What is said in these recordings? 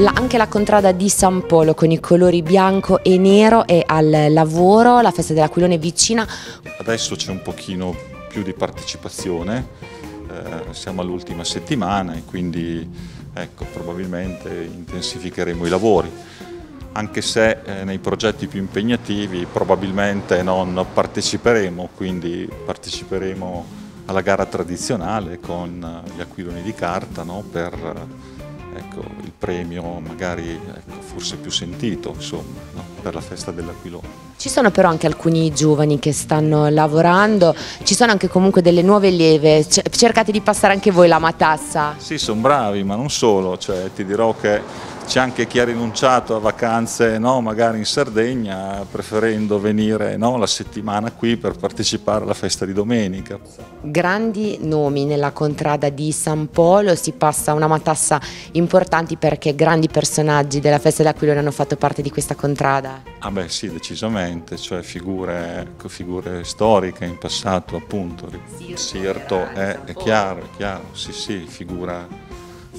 La, anche la contrada di San Polo con i colori bianco e nero è al lavoro, la festa dell'Aquilone è vicina. Adesso c'è un pochino più di partecipazione, eh, siamo all'ultima settimana e quindi ecco, probabilmente intensificheremo i lavori anche se eh, nei progetti più impegnativi probabilmente non parteciperemo, quindi parteciperemo alla gara tradizionale con gli aquiloni di carta no? per ecco, il premio magari ecco, forse più sentito insomma, no? per la festa dell'aquilone. Ci sono però anche alcuni giovani che stanno lavorando, ci sono anche comunque delle nuove leve, cercate di passare anche voi la matassa? Sì, sono bravi, ma non solo, cioè, ti dirò che c'è anche chi ha rinunciato a vacanze no, magari in Sardegna preferendo venire no, la settimana qui per partecipare alla festa di domenica. Grandi nomi nella contrada di San Polo, si passa una matassa importanti perché grandi personaggi della festa dell'Aquilone hanno fatto parte di questa contrada. Ah beh sì, decisamente, cioè figure, figure storiche in passato appunto. Sirto, Sirto è, è chiaro, è chiaro, sì sì, figura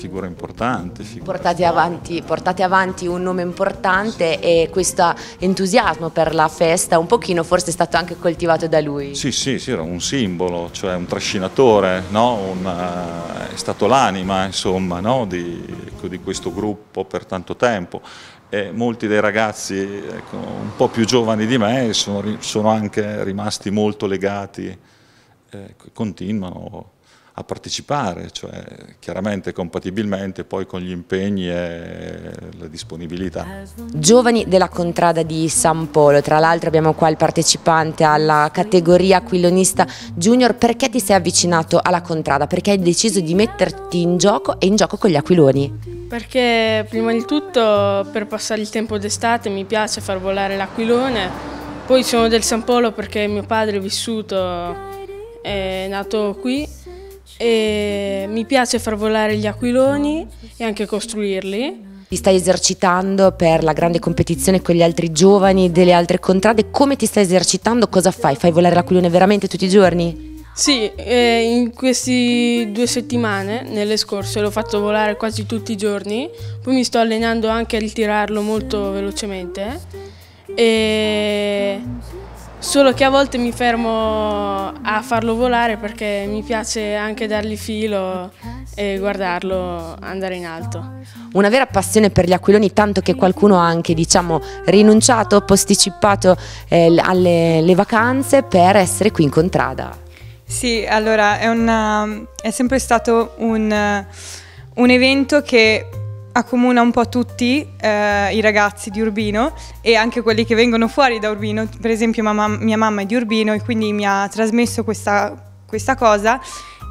figura importante. Figura portate, avanti, portate, avanti, un nome importante e questo entusiasmo per la festa un pochino forse è stato anche coltivato da lui. Sì, sì, sì era un simbolo, cioè un trascinatore, no? un, uh, è stato l'anima insomma no? di, ecco, di, questo gruppo per tanto tempo. E molti dei ragazzi ecco, un po' più giovani di me sono, sono anche rimasti molto legati, eh, continuano a partecipare, cioè chiaramente compatibilmente poi con gli impegni e la disponibilità. Giovani della contrada di San Polo, tra l'altro abbiamo qua il partecipante alla categoria aquilonista junior, perché ti sei avvicinato alla contrada? Perché hai deciso di metterti in gioco e in gioco con gli aquiloni? Perché prima di tutto per passare il tempo d'estate mi piace far volare l'aquilone, poi sono del San Polo perché mio padre è vissuto, è nato qui e mi piace far volare gli aquiloni e anche costruirli. Ti stai esercitando per la grande competizione con gli altri giovani delle altre contrade, come ti stai esercitando? Cosa fai? Fai volare l'aquilone veramente tutti i giorni? Sì, eh, in queste due settimane, nelle scorse, l'ho fatto volare quasi tutti i giorni, poi mi sto allenando anche a ritirarlo molto velocemente. E Solo che a volte mi fermo a farlo volare perché mi piace anche dargli filo e guardarlo andare in alto. Una vera passione per gli aquiloni, tanto che qualcuno ha anche diciamo, rinunciato, posticipato eh, alle vacanze per essere qui in contrada. Sì, allora è, una, è sempre stato un, un evento che accomuna un po' tutti eh, i ragazzi di Urbino e anche quelli che vengono fuori da Urbino, per esempio mamma, mia mamma è di Urbino e quindi mi ha trasmesso questa, questa cosa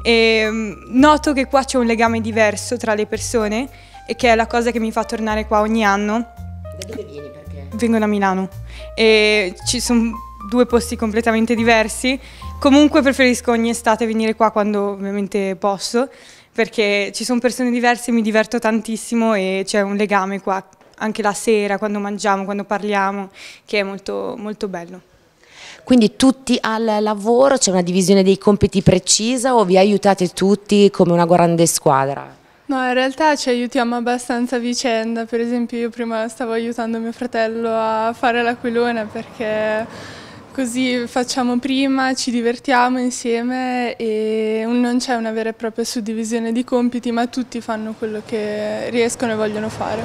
e mm, noto che qua c'è un legame diverso tra le persone e che è la cosa che mi fa tornare qua ogni anno. Da dove vieni perché? Vengo da Milano e ci sono due posti completamente diversi, comunque preferisco ogni estate venire qua quando ovviamente posso perché ci sono persone diverse, mi diverto tantissimo e c'è un legame qua, anche la sera, quando mangiamo, quando parliamo, che è molto, molto bello. Quindi tutti al lavoro, c'è una divisione dei compiti precisa o vi aiutate tutti come una grande squadra? No, in realtà ci aiutiamo abbastanza a vicenda, per esempio io prima stavo aiutando mio fratello a fare l'aquilone perché Così facciamo prima, ci divertiamo insieme e non c'è una vera e propria suddivisione di compiti, ma tutti fanno quello che riescono e vogliono fare.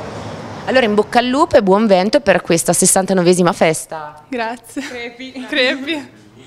Allora in bocca al lupo e buon vento per questa 69esima festa. Grazie. Crepi. Crepi.